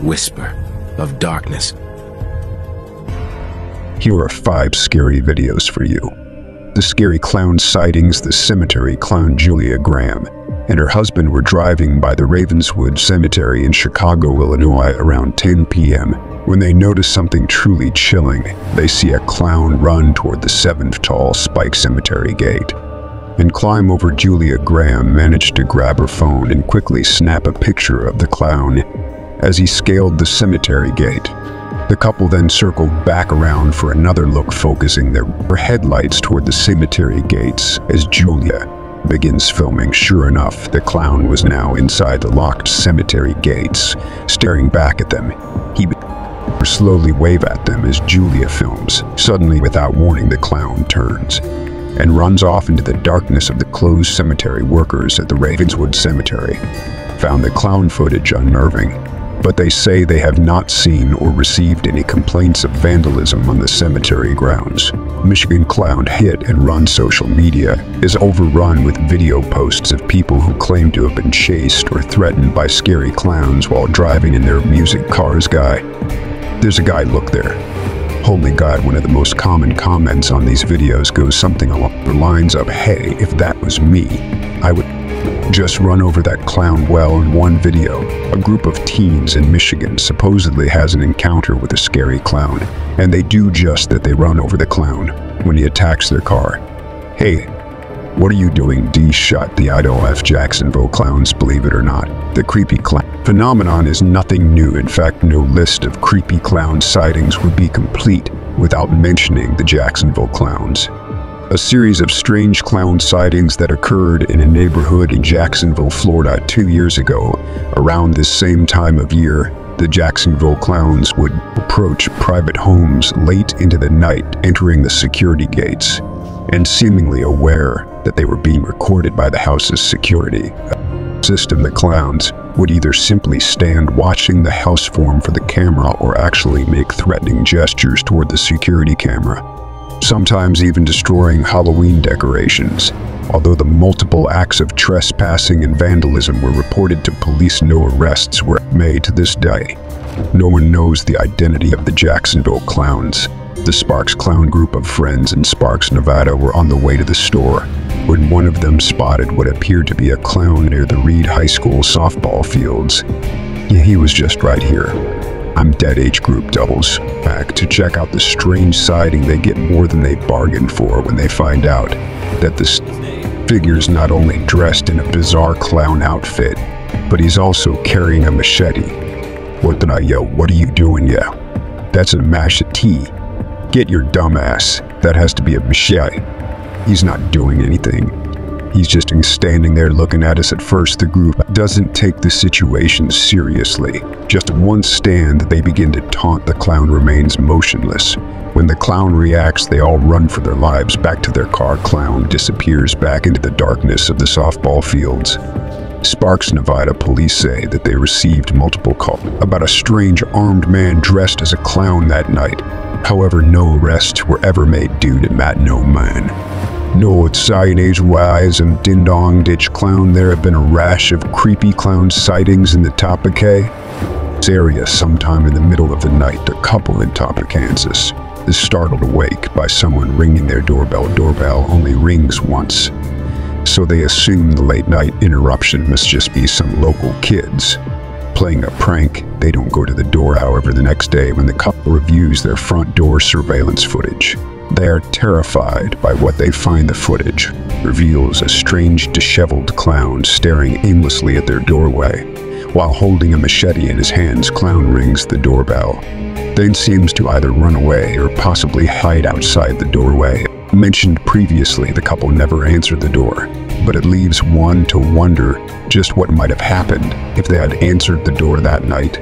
whisper of darkness. Here are five scary videos for you. The scary clown sightings the cemetery clown Julia Graham and her husband were driving by the Ravenswood Cemetery in Chicago, Illinois around 10 p.m. when they notice something truly chilling. They see a clown run toward the seventh tall Spike Cemetery gate and climb over Julia Graham managed to grab her phone and quickly snap a picture of the clown as he scaled the cemetery gate. The couple then circled back around for another look focusing their headlights toward the cemetery gates as Julia begins filming. Sure enough, the clown was now inside the locked cemetery gates, staring back at them. He slowly wave at them as Julia films. Suddenly, without warning, the clown turns and runs off into the darkness of the closed cemetery workers at the Ravenswood Cemetery. Found the clown footage unnerving but they say they have not seen or received any complaints of vandalism on the cemetery grounds. Michigan Clown hit and run social media is overrun with video posts of people who claim to have been chased or threatened by scary clowns while driving in their music cars guy. There's a guy look there. Holy God, one of the most common comments on these videos goes something along the lines of, hey, if that was me, I would just run over that clown well in one video. A group of teens in Michigan supposedly has an encounter with a scary clown, and they do just that they run over the clown when he attacks their car. Hey, what are you doing? D shot the Idaho F. Jacksonville clowns, believe it or not. The creepy clown phenomenon is nothing new. In fact, no list of creepy clown sightings would be complete without mentioning the Jacksonville clowns a series of strange clown sightings that occurred in a neighborhood in Jacksonville, Florida two years ago. Around this same time of year, the Jacksonville clowns would approach private homes late into the night, entering the security gates, and seemingly aware that they were being recorded by the house's security. System the clowns would either simply stand watching the house form for the camera or actually make threatening gestures toward the security camera sometimes even destroying Halloween decorations. Although the multiple acts of trespassing and vandalism were reported to police, no arrests were made to this day. No one knows the identity of the Jacksonville clowns. The Sparks clown group of friends in Sparks, Nevada were on the way to the store when one of them spotted what appeared to be a clown near the Reed High School softball fields. Yeah, he was just right here. I'm Dead Age Group doubles back to check out the strange sighting they get more than they bargained for when they find out that this figure's not only dressed in a bizarre clown outfit, but he's also carrying a machete. What did I yell? What are you doing, yeah? That's a machete. Get your dumbass. That has to be a machete. He's not doing anything. He's just standing there looking at us at first. The group doesn't take the situation seriously. Just one stand, they begin to taunt. The clown remains motionless. When the clown reacts, they all run for their lives back to their car. Clown disappears back into the darkness of the softball fields. Sparks, Nevada police say that they received multiple calls about a strange armed man dressed as a clown that night. However, no arrests were ever made due to Matt No Man. North Signage Wise and Ding Dong Ditch Clown, there have been a rash of creepy clown sightings in the Topeka area sometime in the middle of the night. A couple in Topeka, Kansas is startled awake by someone ringing their doorbell. Doorbell only rings once, so they assume the late night interruption must just be some local kids playing a prank. They don't go to the door, however, the next day when the couple reviews their front door surveillance footage. They are terrified by what they find the footage reveals a strange disheveled clown staring aimlessly at their doorway. While holding a machete in his hands, clown rings the doorbell. Then seems to either run away or possibly hide outside the doorway. Mentioned previously, the couple never answered the door, but it leaves one to wonder just what might have happened if they had answered the door that night